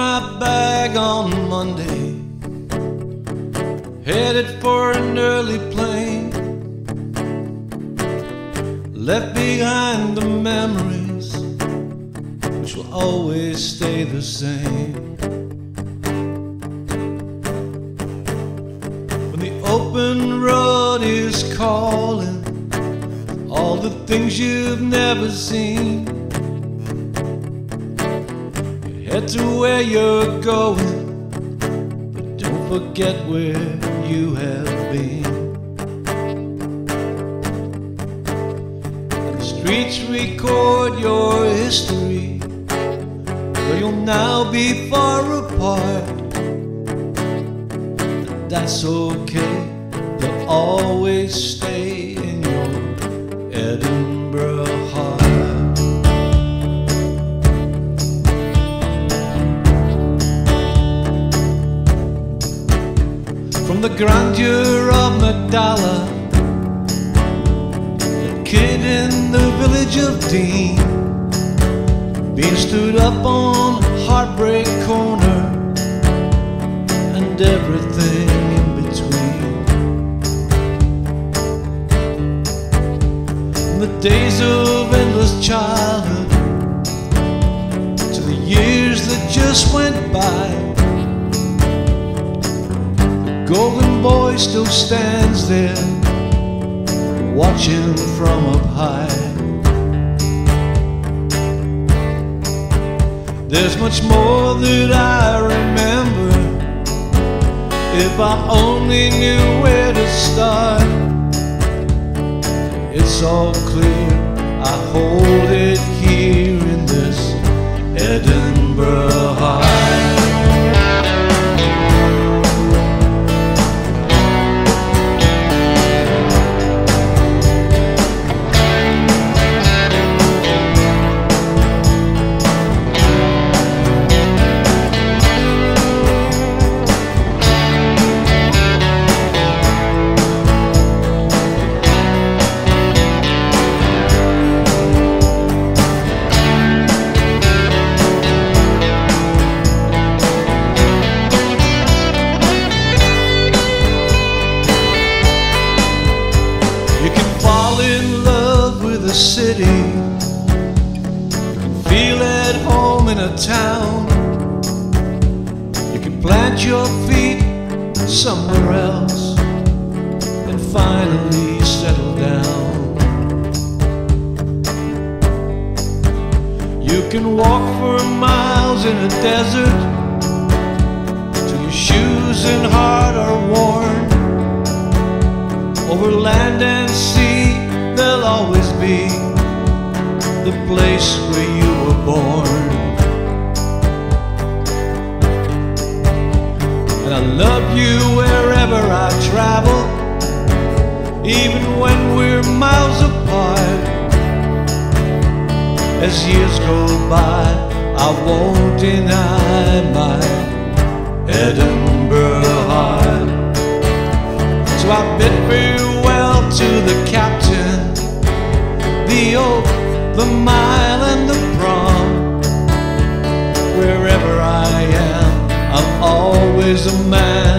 My bag on Monday, headed for an early plane. Left behind the memories, which will always stay the same. When the open road is calling, all the things you've never seen. Head to where you're going, but don't forget where you have been. The streets record your history, where you'll now be far apart. But that's okay, they'll always stay The grandeur of Magdala, the kid in the village of Dean, being stood up on Heartbreak Corner, and everything in between. From the days of endless childhood to the years that just went by. Golden Boy still stands there, watching from up high. There's much more that I remember. If I only knew where to start, it's all clear. I hold it here in this Edinburgh a city, feel at home in a town. You can plant your feet somewhere else and finally settle down. You can walk for miles in a desert till your shoes and heart are worn over land and sea, always be the place where you were born. And I love you wherever I travel, even when we're miles apart. As years go by, I won't deny my Edinburgh heart. So I bid farewell to the the mile, and the prom. Wherever I am, I'm always a man